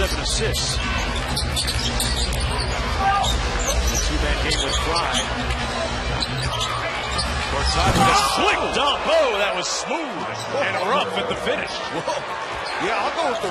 seven assists. The two-man game with Frye. Gortat with a slick dunk. Oh, that was smooth and rough at the finish. Whoa. Yeah, I'll go with the